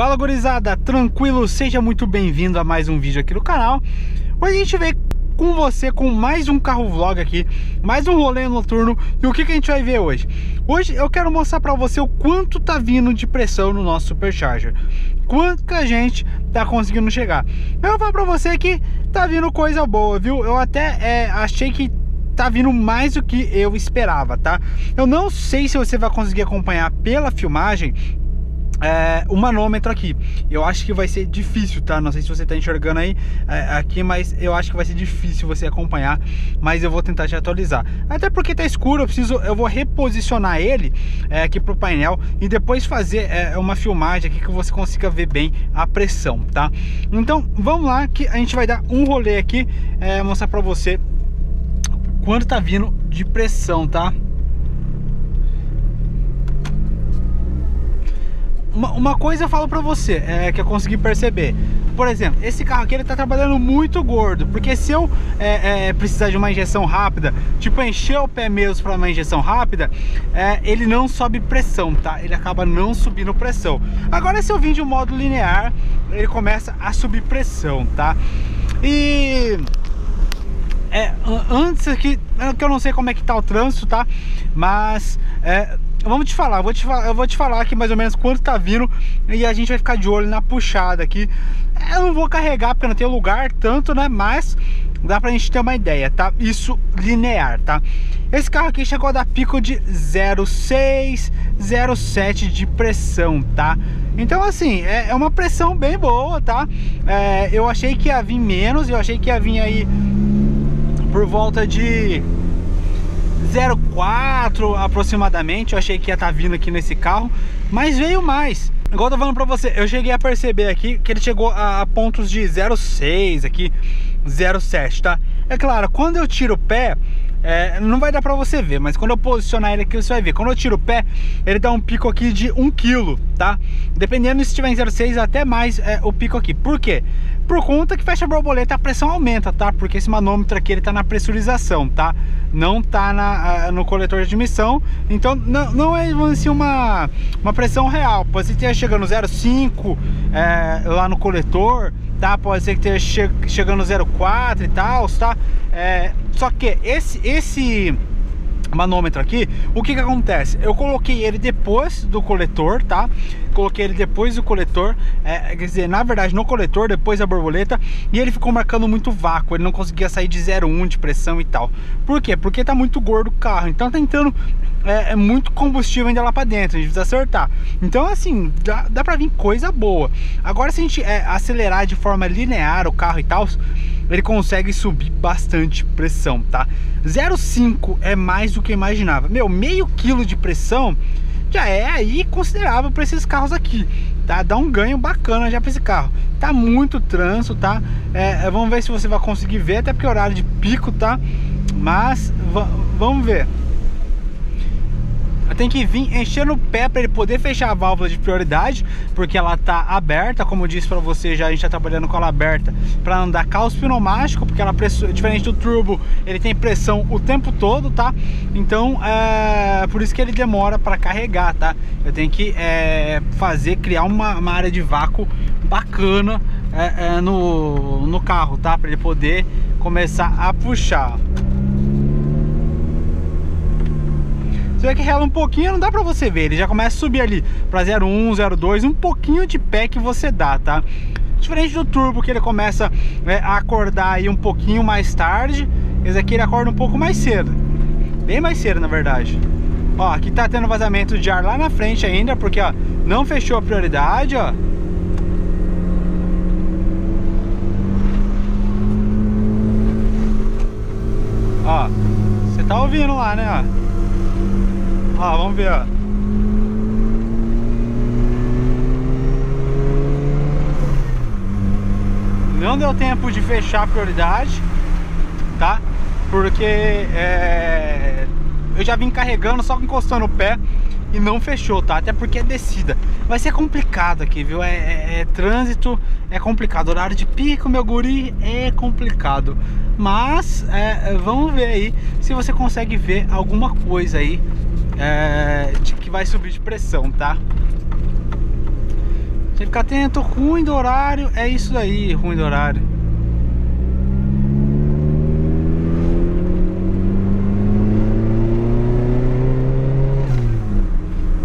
Fala gurizada, tranquilo? Seja muito bem-vindo a mais um vídeo aqui no canal Hoje a gente veio com você com mais um carro vlog aqui Mais um rolê noturno E o que, que a gente vai ver hoje? Hoje eu quero mostrar pra você o quanto tá vindo de pressão no nosso Supercharger Quanto que a gente tá conseguindo chegar Eu vou falar pra você que tá vindo coisa boa, viu? Eu até é, achei que tá vindo mais do que eu esperava, tá? Eu não sei se você vai conseguir acompanhar pela filmagem é, o manômetro aqui. Eu acho que vai ser difícil, tá? Não sei se você tá enxergando aí é, aqui, mas eu acho que vai ser difícil você acompanhar, mas eu vou tentar te atualizar. Até porque tá escuro, eu preciso, eu vou reposicionar ele é, aqui pro painel e depois fazer é, uma filmagem aqui que você consiga ver bem a pressão, tá? Então, vamos lá que a gente vai dar um rolê aqui, é, mostrar para você quanto tá vindo de pressão, tá? Uma, uma, coisa eu falo pra você, é, que eu consegui perceber. Por exemplo, esse carro aqui ele tá trabalhando muito gordo, porque se eu é, é, precisar de uma injeção rápida, tipo encher o pé mesmo para uma injeção rápida, é, ele não sobe pressão, tá? Ele acaba não subindo pressão. Agora se eu vim de um modo linear, ele começa a subir pressão, tá? E é, antes aqui, que eu não sei como é que tá o trânsito, tá? Mas é, vamos te falar, eu vou te, eu vou te falar aqui mais ou menos quanto tá vindo e a gente vai ficar de olho na puxada aqui. Eu não vou carregar porque não tem lugar tanto, né? Mas dá pra gente ter uma ideia, tá? Isso linear, tá? Esse carro aqui chegou a dar pico de 0,6, 0,7 de pressão, tá? Então assim, é, é, uma pressão bem boa, tá? É, eu achei que ia vir menos, eu achei que ia vir aí por volta de 0,4 aproximadamente, eu achei que ia estar tá vindo aqui nesse carro, mas veio mais. Igual eu tô falando pra você, eu cheguei a perceber aqui que ele chegou a, a pontos de 0,6 aqui, 0,7, tá? É claro, quando eu tiro o pé, é, não vai dar pra você ver, mas quando eu posicionar ele aqui você vai ver. Quando eu tiro o pé, ele dá um pico aqui de 1 kg, tá? Dependendo se tiver em 0,6 até mais é, o pico aqui. Por quê? Por conta que fecha a borboleta a pressão aumenta, tá? Porque esse manômetro aqui ele tá na pressurização, tá? Não tá na, no coletor de admissão, então não, não é assim, uma, uma pressão real. Pode ser que esteja chegando 0,5 é, lá no coletor, tá? Pode ser que esteja che chegando 0,4 e tal, tá? É, só que esse, esse manômetro aqui, o que que acontece? Eu coloquei ele depois do coletor, tá? Coloquei ele depois do coletor, é, quer dizer, na verdade no coletor, depois da borboleta, e ele ficou marcando muito vácuo, ele não conseguia sair de 0,1 de pressão e tal. Por quê? Porque tá muito gordo o carro, então tá tentando é, é, muito combustível ainda lá pra dentro, a gente precisa acertar. Então assim, dá, dá pra vir coisa boa. Agora se a gente é, acelerar de forma linear o carro e tal, ele consegue subir bastante pressão, tá? 0,5 é mais do que eu imaginava. Meu, meio quilo de pressão já é aí considerável para esses carros aqui, tá? Dá um ganho bacana já para esse carro. Tá muito trânsito, tá? É, é, vamos ver se você vai conseguir ver, até porque é horário de pico, tá? Mas vamos ver tem que vir enchendo o pé para ele poder fechar a válvula de prioridade, porque ela tá aberta, como eu disse para você já, a gente tá trabalhando com ela aberta para andar caos pneumático, porque ela diferente do turbo, ele tem pressão o tempo todo, tá? Então, é por isso que ele demora para carregar, tá? Eu tenho que é, fazer, criar uma, uma área de vácuo bacana é, é, no, no carro, tá? Para ele poder começar a puxar. Você vê que rela um pouquinho, não dá pra você ver. Ele já começa a subir ali pra 0,1, 0,2, um pouquinho de pé que você dá, tá? Diferente do turbo, que ele começa né, a acordar aí um pouquinho mais tarde. Esse aqui ele acorda um pouco mais cedo. Bem mais cedo, na verdade. Ó, aqui tá tendo vazamento de ar lá na frente ainda, porque, ó, não fechou a prioridade, ó. Ó, você tá ouvindo lá, né, ó. Ó, vamos ver. Não deu tempo de fechar a prioridade, tá? Porque é, eu já vim carregando, só encostando o pé e não fechou, tá? Até porque é descida. Vai ser complicado aqui, viu? É, é, é, trânsito, é complicado. Horário de pico, meu guri, é complicado. Mas é, vamos ver aí se você consegue ver alguma coisa aí é, que vai subir de pressão, tá? Tem que ficar atento, ruim do horário, é isso aí, ruim do horário.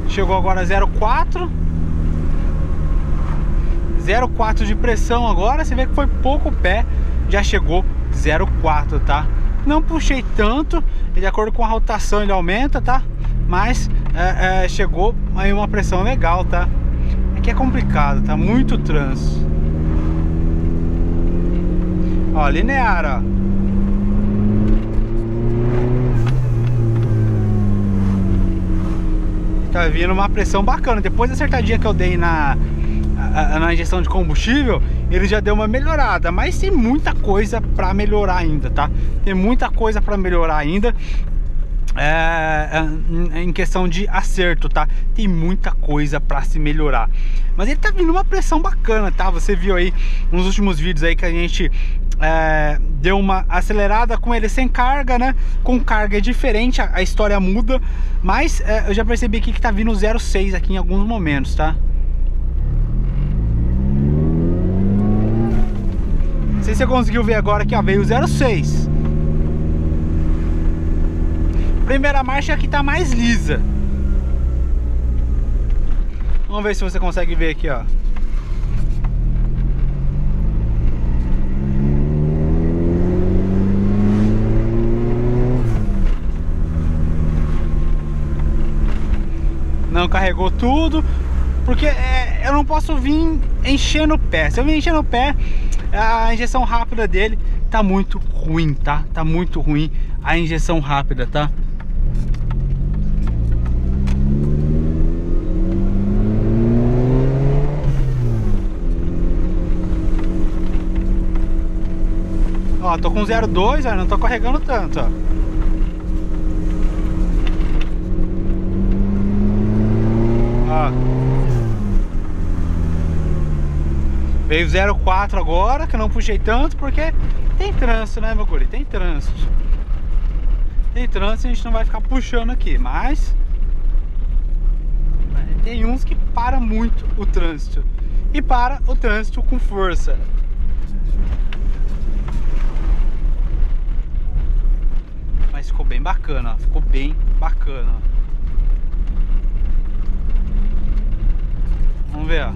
Chegou agora 04 04 de pressão agora, você vê que foi pouco pé, já chegou 04, tá? Não puxei tanto, de acordo com a rotação ele aumenta, tá? Mas é, é, chegou aí uma pressão legal, tá? Aqui é complicado, tá? Muito trânsito. Ó, linear, ó. Tá vindo uma pressão bacana. Depois da acertadinha que eu dei na, na injeção de combustível, ele já deu uma melhorada, mas tem muita coisa para melhorar ainda, tá? Tem muita coisa para melhorar ainda. É, é, em questão de acerto, tá? Tem muita coisa para se melhorar. Mas ele tá vindo uma pressão bacana, tá? Você viu aí nos últimos vídeos aí que a gente é, deu uma acelerada com ele sem carga, né? Com carga é diferente, a, a história muda. Mas é, eu já percebi aqui que tá vindo 0,6 aqui em alguns momentos, tá? Não sei se você conseguiu ver agora que ó, veio 0,6 Primeira marcha aqui tá mais lisa. Vamos ver se você consegue ver aqui, ó. Não carregou tudo, porque é, eu não posso vir enchendo o pé. Se eu vir enchendo o pé, a injeção rápida dele tá muito ruim, tá? Tá muito ruim a injeção rápida, tá? Tô com 0,2, ó, não tô carregando tanto. Ó. Veio 0,4 agora, que eu não puxei tanto, porque tem trânsito, né, meu guri? Tem trânsito. Tem trânsito, a gente não vai ficar puxando aqui, mas... Tem uns que para muito o trânsito. E para o trânsito com força. mas ficou bem bacana, ficou bem bacana. Vamos ver, ó.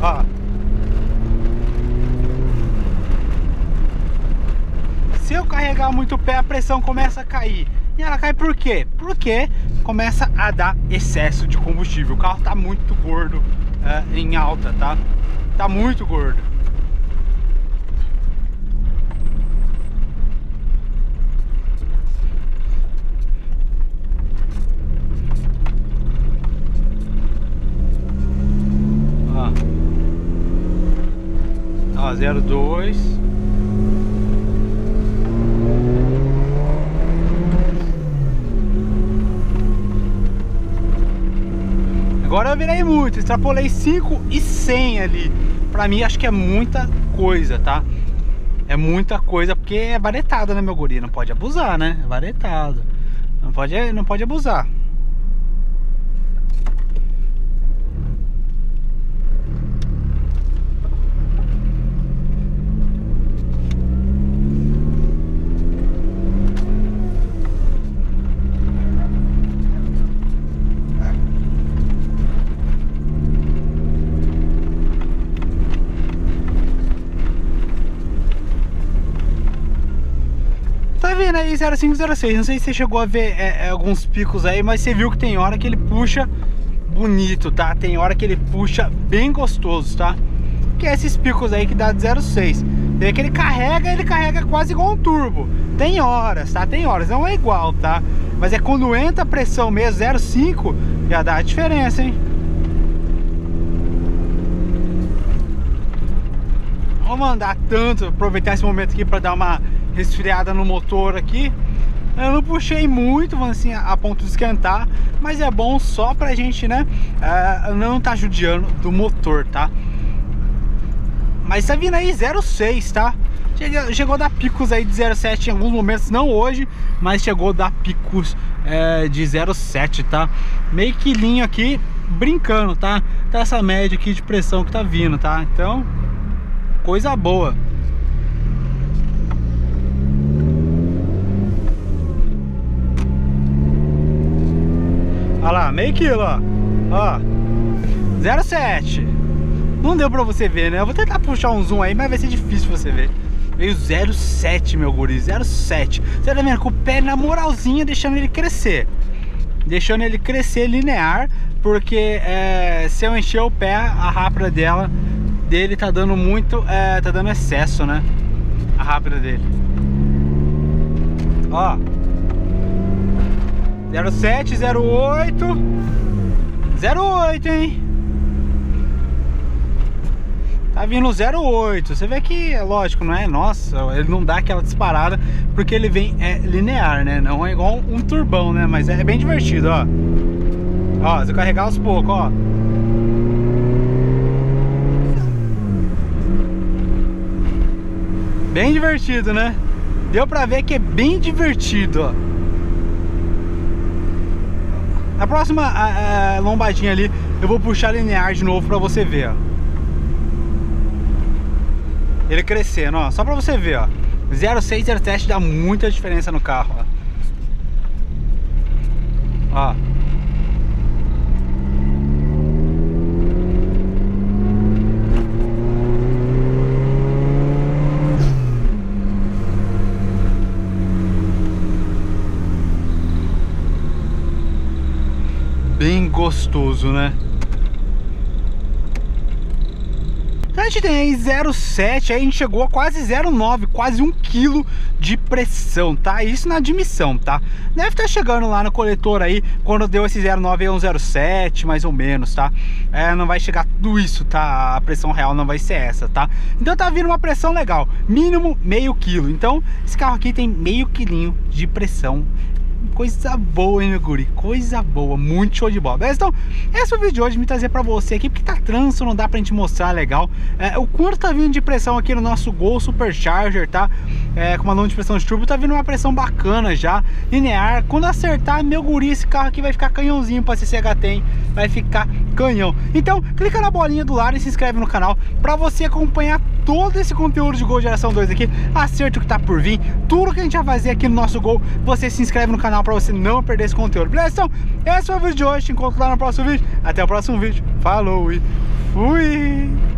ó. Se eu carregar muito o pé, a pressão começa a cair. E ela cai por quê? Porque começa a dar excesso de combustível. O carro tá muito gordo é, em alta, tá? Tá muito gordo. Ó, 02 Agora eu virei muito, extrapolei 5 e 100 ali Pra mim acho que é muita coisa, tá? É muita coisa, porque é varetada, né, meu guri? Não pode abusar, né? É varetado Não pode, não pode abusar vendo aí 0506, não sei se você chegou a ver é, é, alguns picos aí, mas você viu que tem hora que ele puxa bonito, tá? Tem hora que ele puxa bem gostoso, tá? Que é esses picos aí que dá de 06. Tem que ele carrega, ele carrega quase igual um turbo. Tem horas, tá? Tem horas, não é igual, tá? Mas é quando entra a pressão mesmo, 0,5, já dá a diferença, hein? Vamos andar tanto, aproveitar esse momento aqui para dar uma resfriada no motor aqui. Eu não puxei muito, assim, a ponto de esquentar, mas é bom só pra gente, né, uh, não tá judiando do motor, tá? Mas tá vindo aí 0,6, tá? Chegou, a dar picos aí de 0,7 em alguns momentos, não hoje, mas chegou a dar picos é, de 0,7, tá? Meio quilinho aqui, brincando, tá? Tá essa média aqui de pressão que tá vindo, tá? Então, coisa boa. Meio quilo, ó. Ó. 0,7. Não deu pra você ver, né? Eu vou tentar puxar um zoom aí, mas vai ser difícil você ver. Veio 0,7, meu guri, 0,7. Você tá vendo? Com o pé na moralzinha, deixando ele crescer. Deixando ele crescer linear, porque é, se eu encher o pé, a rápida dela, dele tá dando muito, é, tá dando excesso, né? A rápida dele. Ó. 07, 08. 08, hein? Tá vindo 08. Você vê que, é lógico, não é? Nossa, ele não dá aquela disparada porque ele vem é, linear, né? Não é igual um turbão, né? Mas é bem divertido, ó. Ó, se eu carregar aos poucos, ó. Bem divertido, né? Deu pra ver que é bem divertido, ó. Na próxima a, a lombadinha ali, eu vou puxar linear de novo pra você ver, ó ele crescendo, ó. Só pra você ver, ó. 06 e 07 dá muita diferença no carro, ó. Ó. Bem gostoso, né? A gente tem aí 0,7, aí a gente chegou a quase 0,9, quase 1 kg de pressão, tá? Isso na admissão, tá? Deve estar chegando lá no coletor aí, quando deu esse 0,9 é um 0,7, mais ou menos, tá? É, não vai chegar tudo isso, tá? A pressão real não vai ser essa, tá? Então tá vindo uma pressão legal, mínimo meio quilo. Então esse carro aqui tem meio quilinho de pressão Coisa boa, hein, meu guri? Coisa boa, muito show de bola. Então, esse é o vídeo de hoje, me trazer pra você aqui, porque tá trânsito, não dá pra gente mostrar legal. É, o quanto tá vindo de pressão aqui no nosso Gol Supercharger, tá? É, com uma longa de pressão de turbo, tá vindo uma pressão bacana já, linear. Quando acertar, meu guri, esse carro aqui vai ficar canhãozinho pra CCHT, hein? Vai ficar canhão. Então, clica na bolinha do lado e se inscreve no canal pra você acompanhar todo esse conteúdo de Gol Geração 2 aqui, acerto que tá por vir, tudo que a gente vai fazer aqui no nosso Gol, você se inscreve no canal para você não perder esse conteúdo, beleza? Então, esse foi o vídeo de hoje, te encontro lá no próximo vídeo, até o próximo vídeo, falou e fui!